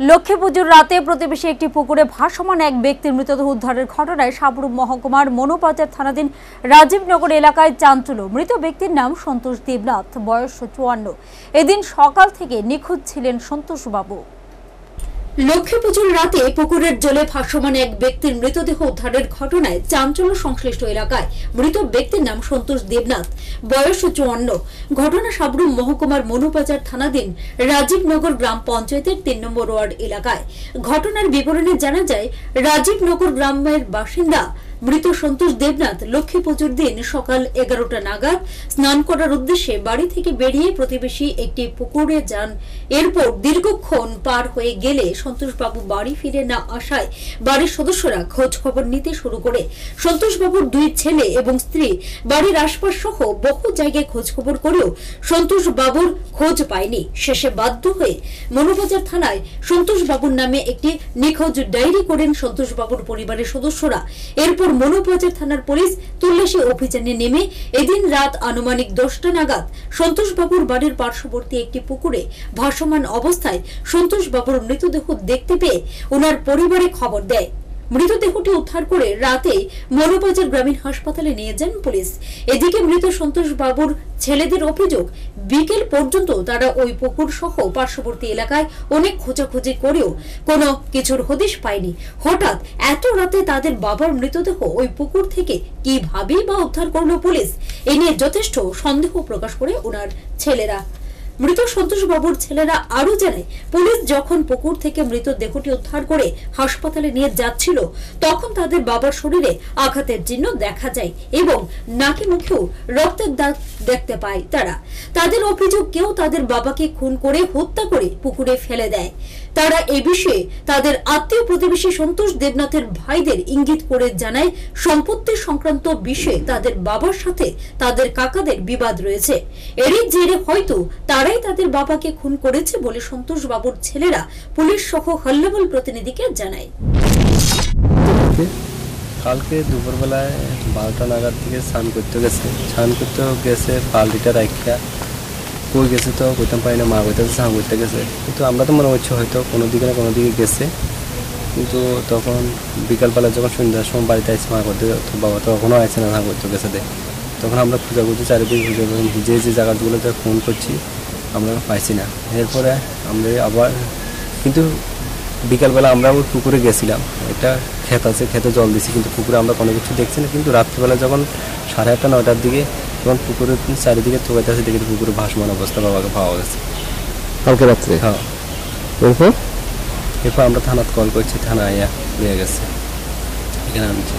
লক্ষ্মী পুজোর রাতে প্রতিবেশী একটি পুকুরে ভাসমান এক ব্যক্তির মৃতদেহ উদ্ধারের ঘটনায় সাবরুম মহকুমার মনোপাচার থানাধীন রাজীবনগর এলাকায় চাঞ্চল্য। মৃত ব্যক্তির নাম সন্তোষ দেবনাথ, বয়স চুয়ান্ন। এদিন সকাল থেকে নিখোঁজ ছিলেন সন্তোষবাবু। লক্ষ্মী পুজোর রাতে পুকুরের জলে ভাসমান এক ব্যক্তির মৃতদেহ উদ্ধারের ঘটনায় চাঞ্চল্য সংশ্লিষ্ট এলাকায় মৃত ব্যক্তির নাম সন্তোষ দেবনাথ, বয়স চুয়ান্ন। ঘটনা সাবরুম মহকুমার মনুবাজার থানাধীন রাজীবনগর গ্রাম পঞ্চায়েতের তিন নম্বর ওয়ার্ড এলাকায়। ঘটনার বিবরণে জানা যায়, রাজীবনগর গ্রামের বাসিন্দা মৃত সন্তোষ দেবনাথ লক্ষ্মী পুজোর দিন সকাল এগারোটা নাগাদ স্নান করার উদ্দেশ্যে বাড়ি থেকে বেরিয়ে প্রতিবেশী একটি পুকুরে যান। এরপর দীর্ঘক্ষণ পার হয়ে গেলে সন্তোষবাবু বাড়ি ফিরে না আসায় বাড়ির সদস্যরা খোঁজ খবর নিতে শুরু করে। সন্তোষবাবুর দুই ছেলে এবং স্ত্রী বাড়ির আশপাশ সহ বহু জায়গায় খোঁজ খবর করেও সন্তোষবাবুর খোঁজ পায়নি। শেষে বাধ্য হয়ে মনোবাজার থানায় সন্তোষবাবুর নামে একটি নিখোঁজ ডায়েরি করেন সন্তোষবাবুর পরিবারের সদস্যরা। এরপর মনোবাজার থানার পুলিশ তল্লাশি অভিযানে নেমে এদিন রাত আনুমানিক দশটা নাগাদ সন্তোষবাবুর বাড়ির পার্শ্ববর্তী একটি পুকুরে ভাসমান অবস্থায় সন্তোষবাবুর মৃতদেহ দেখতে পেয়ে ওনার পরিবারে খবর দেয়। মৃতদেহটি উদ্ধার করে রাতে মনোবাজার গ্রামীণ হাসপাতালে নিয়ে যান পুলিশ। এদিকে মৃত সন্তোষ বাবুর ছেলেদের অভিযোগ, বিকেল পর্যন্ত তারা ওই পুকুর সহ পার্শ্ববর্তী এলাকায় অনেক খোঁজাখুঁজি করেও কোনো কিছুর হদিশ পায়নি। হঠাৎ এত রাতে তাদের বাবার মৃতদেহ ওই পুকুর থেকে কিভাবেই বা উদ্ধার করল পুলিশ, এ নিয়ে যথেষ্ট সন্দেহ প্রকাশ করে ওনার ছেলেরা। মৃত সন্তোষ বাবুর ছেলেরা আরও জানায় পুলিশ যখন পুকুর থেকে মৃত দেহটি উদ্ধার করে হাসপাতালে নিয়ে যাচ্ছিল, তখন তাদের বাবার শরীরে আঘাতের চিহ্ন দেখা যায় এবং নাকি মুখেও রক্তের দাগ দেখতে পায় তারা। তাদের অভিযোগ কেউ তাদের বাবাকে খুন করে হত্যা করে পুকুরে ফেলে দেয়। তারা এ বিষয়ে তাদের আত্মীয় প্রতিবেশী সন্তোষ দেবনাথের ভাইদের ইঙ্গিত করে জানায়, সম্পত্তি সংক্রান্ত বিষয়ে তাদের বাবার সাথে তাদের কাকাদের বিবাদ রয়েছে। এরই জেরে হয়তো তারাই তাদের বাবাকে খুন করেছে বলে সন্তোষ বাবুর ছেলেরা পুলিশ সহ হল্লাবল প্রতিনিধিকে জানায়। কালকে দুপুরবেলায় বারোটা নাগাদ থেকে স্নান করতে গেছে। স্নান করতে গেছে, বালতিটা রাখিয়া কই গেছে তো কইতাম পারি না, মা কইতেছে স্নান করতে গেছে। কিন্তু আমরা তো মনে হচ্ছে হয়তো কোনো দিকে না কোনো দিকে গেছে। কিন্তু তখন বিকালবেলা যখন সন্ধ্যার সময় বাড়িতে আসছে মা করতে তো বাবা তো এখনও আসছে না স্নান করতে গেছে তখন আমরা খোঁজা খুঁজি চারিদিকে খুঁজে যে যে জায়গাগুলোতে ফোন করছি আমরা পাইছি না। এরপরে আমরা আবার কিন্তু বিকালবেলা আমরা ওই পুকুরে গেছিলাম। একটা ক্ষেত আছে ক্ষেতে জল দিছি কিন্তু পুকুরে আমরা কোনো কিছু দেখছি না। কিন্তু রাত্রিবেলা যখন সাড়ে আটটা নয়টার দিকে তখন পুকুরের চারিদিকে চোখাতে আছে দেখি পুকুরে ভাসমান অবস্থা বাবাকে পাওয়া গেছে। কালকে রাত্রে? হ্যাঁ। এরপর? এরপর আমরা থানাত কল করছি থানা আইয়া নিয়ে গেছে। এখানে আনছে।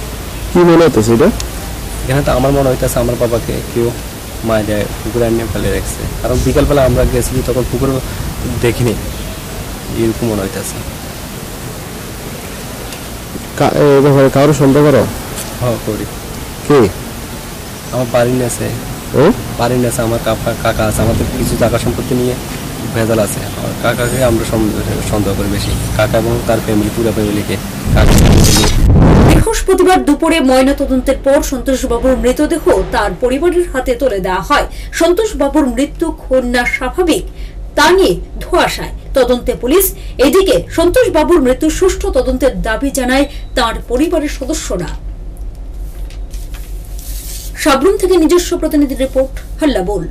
কি মনে হতেছে এটা? এখানে তো আমার মনে হইতেছে আমার বাবাকে কেউ মায় দেয় পুকুরে আনিয়ে ফেলে রাখছে। কারণ বিকালবেলা আমরা গেছিলি তখন পুকুর দেখিনি। এরকম মনে হইতেছে। ব্যাপারে কারও সন্দেহ করো? হ্যাঁ করি। কে? আমার বাড়ির আছে ও? বাড়ির আছে আমার কাকা কাকা আছে। আমাদের কিছু টাকা সম্পত্তি নিয়ে ভেজাল আছে। আমার কাকাকে আমরা সন্দেহ- করি বেশি। কাকা এবং তার ফ্যামিলি পুরো ফ্যামিলিকে কাকা বৃহস্পতিবার দুপুরে ময়নাতদন্তের পর সন্তোষ বাবুর মৃতদেহ তার পরিবারের হাতে তুলে দেওয়া হয়। সন্তোষ বাবুর মৃত্যু খুন না স্বাভাবিক, তা নিয়ে ধোয়াশায়। তদন্তে পুলিশ এদিকে সন্তোষ বাবুর মৃত্যু সুষ্ঠু তদন্তের দাবি জানায় তার পরিবারের সদস্যরা। সাবরুম থেকে নিজস্ব প্রতিনিধি রিপোর্ট হাল্লা বল